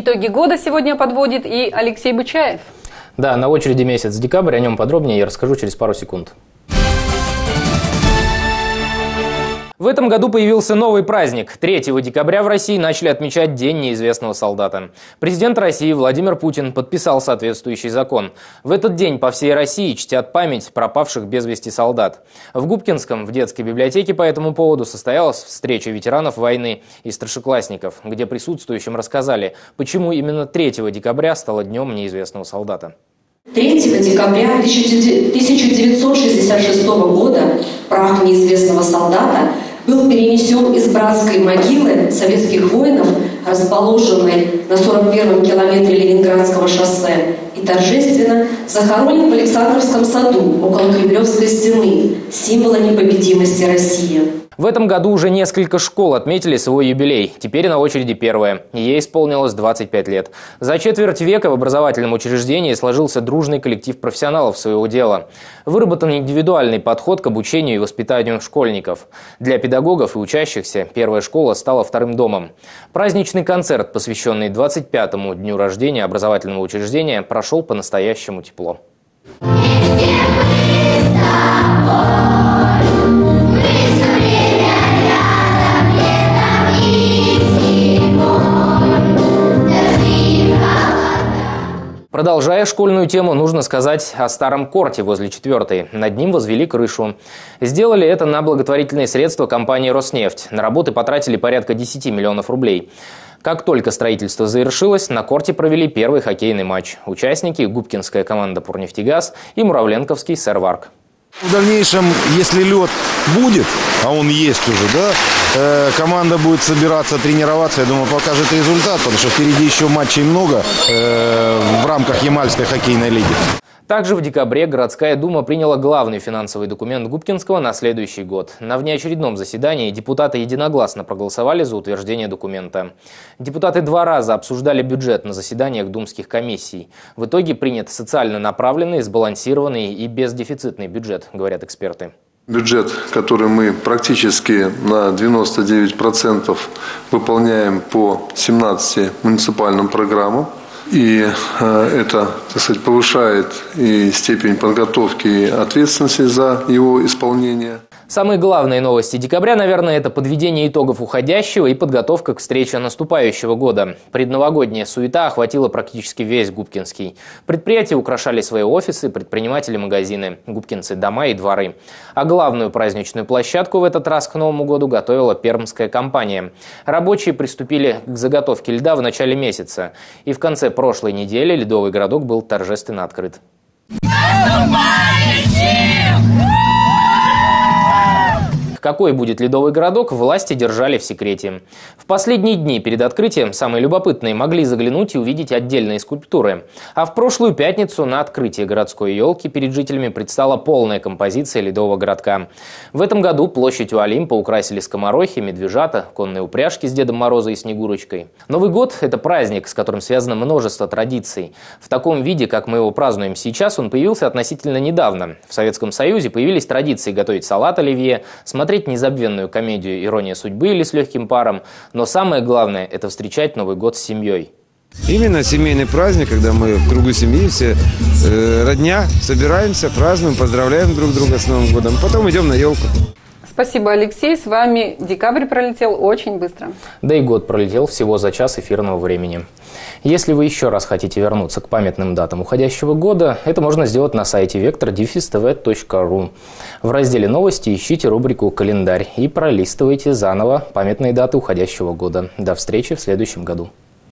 Итоги года сегодня подводит и Алексей Бычаев. Да, на очереди месяц декабрь, о нем подробнее я расскажу через пару секунд. В этом году появился новый праздник. 3 декабря в России начали отмечать День неизвестного солдата. Президент России Владимир Путин подписал соответствующий закон. В этот день по всей России чтят память пропавших без вести солдат. В Губкинском в детской библиотеке по этому поводу состоялась встреча ветеранов войны и старшеклассников, где присутствующим рассказали, почему именно 3 декабря стало Днем неизвестного солдата. 3 декабря 1966 года прах неизвестного солдата был перенесен из братской могилы советских воинов, расположенной на 41-м километре Ленинградского шоссе, и торжественно захоронен в Александровском саду около Кремлевской стены, символа непобедимости России. В этом году уже несколько школ отметили свой юбилей. Теперь на очереди первая. Ей исполнилось 25 лет. За четверть века в образовательном учреждении сложился дружный коллектив профессионалов своего дела. Выработан индивидуальный подход к обучению и воспитанию школьников. Для педагогов и учащихся первая школа стала вторым домом. Праздничный концерт, посвященный 25-му дню рождения образовательного учреждения, прошел по-настоящему тепло. Продолжая школьную тему, нужно сказать о старом корте возле четвертой. Над ним возвели крышу. Сделали это на благотворительные средства компании «Роснефть». На работы потратили порядка 10 миллионов рублей. Как только строительство завершилось, на корте провели первый хоккейный матч. Участники – губкинская команда «Пурнефтегаз» и муравленковский «Серварк». В дальнейшем, если лед будет, а он есть уже, да, э, команда будет собираться, тренироваться, я думаю, покажет результат, потому что впереди еще матчей много э, в рамках Ямальской хоккейной лиги. Также в декабре городская дума приняла главный финансовый документ Губкинского на следующий год. На внеочередном заседании депутаты единогласно проголосовали за утверждение документа. Депутаты два раза обсуждали бюджет на заседаниях думских комиссий. В итоге принят социально направленный, сбалансированный и бездефицитный бюджет, говорят эксперты. Бюджет, который мы практически на 99% выполняем по 17 муниципальным программам. И э, это, так сказать, повышает и степень подготовки и ответственности за его исполнение. Самые главные новости декабря, наверное, это подведение итогов уходящего и подготовка к встрече наступающего года. Предновогодняя суета охватила практически весь Губкинский. Предприятия украшали свои офисы, предприниматели – магазины, губкинцы – дома и дворы. А главную праздничную площадку в этот раз к Новому году готовила пермская компания. Рабочие приступили к заготовке льда в начале месяца. И в конце прошлой недели ледовый городок был торжественно открыт. Какой будет ледовый городок, власти держали в секрете. В последние дни перед открытием самые любопытные могли заглянуть и увидеть отдельные скульптуры. А в прошлую пятницу на открытие городской елки перед жителями предстала полная композиция ледового городка. В этом году площадь у Олимпа украсили скоморохи, медвежата, конные упряжки с Дедом Морозом и Снегурочкой. Новый год – это праздник, с которым связано множество традиций. В таком виде, как мы его празднуем сейчас, он появился относительно недавно. В Советском Союзе появились традиции готовить салат оливье, смотреть смотреть незабвенную комедию «Ирония судьбы» или «С легким паром», но самое главное – это встречать Новый год с семьей. Именно семейный праздник, когда мы в кругу семьи, все э, родня, собираемся, празднуем, поздравляем друг друга с Новым годом, потом идем на елку. Спасибо, Алексей. С вами декабрь пролетел очень быстро. Да и год пролетел всего за час эфирного времени. Если вы еще раз хотите вернуться к памятным датам уходящего года, это можно сделать на сайте vector-tv.ru. В разделе «Новости» ищите рубрику «Календарь» и пролистывайте заново памятные даты уходящего года. До встречи в следующем году.